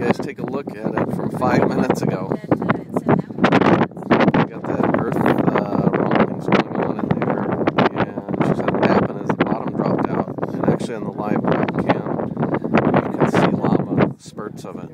guys take a look at it from five minutes ago. Got that earth uh, rumblings going on in there, and she said it happened as the bottom dropped out. And actually, on the live webcam, you can see lava spurts of it.